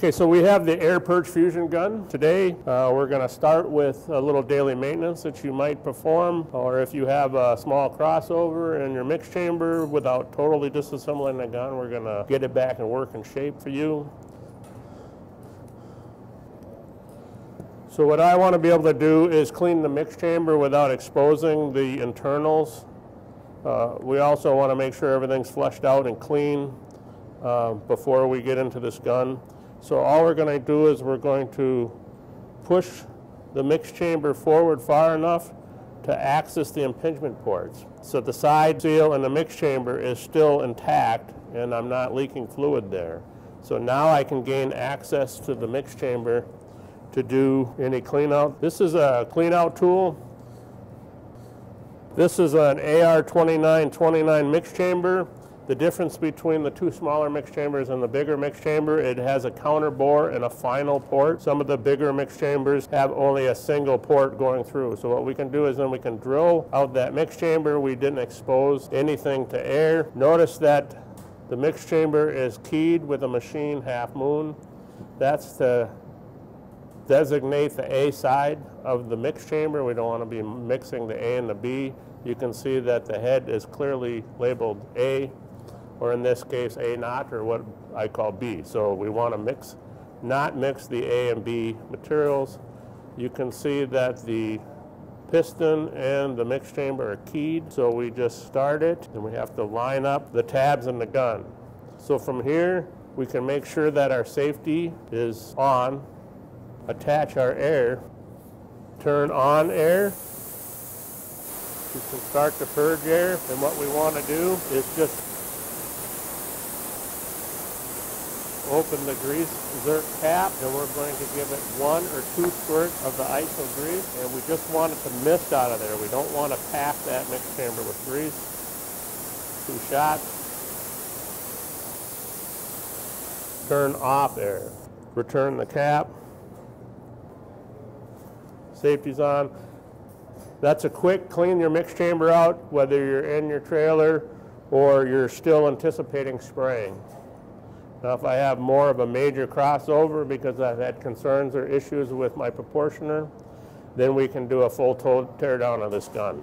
Okay, so we have the air purge fusion gun. Today, uh, we're going to start with a little daily maintenance that you might perform, or if you have a small crossover in your mix chamber without totally disassembling the gun, we're going to get it back in working shape for you. So what I want to be able to do is clean the mix chamber without exposing the internals. Uh, we also want to make sure everything's flushed out and clean uh, before we get into this gun. So all we're going to do is we're going to push the mix chamber forward far enough to access the impingement ports. So the side seal in the mix chamber is still intact and I'm not leaking fluid there. So now I can gain access to the mix chamber to do any clean out. This is a clean out tool. This is an AR2929 mix chamber. The difference between the two smaller mix chambers and the bigger mix chamber, it has a counter bore and a final port. Some of the bigger mix chambers have only a single port going through. So what we can do is then we can drill out that mix chamber. We didn't expose anything to air. Notice that the mix chamber is keyed with a machine half moon. That's to designate the A side of the mix chamber. We don't want to be mixing the A and the B. You can see that the head is clearly labeled A or in this case A naught or what I call B. So we want to mix, not mix the A and B materials. You can see that the piston and the mix chamber are keyed. So we just start it and we have to line up the tabs in the gun. So from here, we can make sure that our safety is on, attach our air, turn on air, you can start to purge air and what we want to do is just open the grease zerk cap and we're going to give it one or two squirts of the iso grease and we just want it to mist out of there. We don't want to pack that mix chamber with grease. Two shots. Turn off air. Return the cap. Safety's on. That's a quick clean your mix chamber out whether you're in your trailer or you're still anticipating spraying. Now, if I have more of a major crossover because I've had concerns or issues with my proportioner, then we can do a full tear down of this gun.